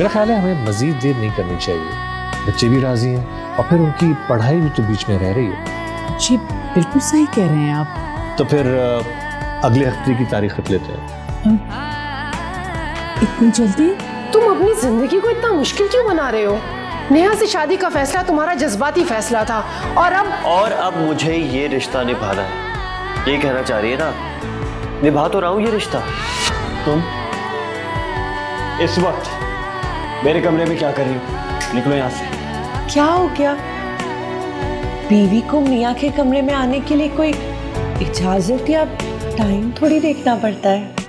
मेरा ख्याल है हमें मजीद देर नहीं करनी चाहिए। बच्चे भी राज़ी हैं और फिर उनकी पढ़ाई भी तो बीच में रह रही है। जी बिल्कुल सही कह रहे हैं आप। तो फिर अगले हफ़्ते की तारीख रख लेते हैं। इतनी जल्दी? तुम अपनी ज़िंदगी को इतना मुश्किल क्यों बना रहे हो? नेहा से शादी का फैसला तुम्हारा जज्बाती फैसला था। और अब और अब मुझे ये रिश्ता निभाना है। ये कहना चाह रही है ना? निभा तो रहा हूँ ये रिश्ता। तुम? इस वक्त। मेरे कमरे में क्या कर रही हो? निकलो यहाँ से। क्या हो गया? बीवी को मियाँ के कमरे में आने के लिए कोई इजाज़त या टाइम थोड़ी देखना पड़ता है।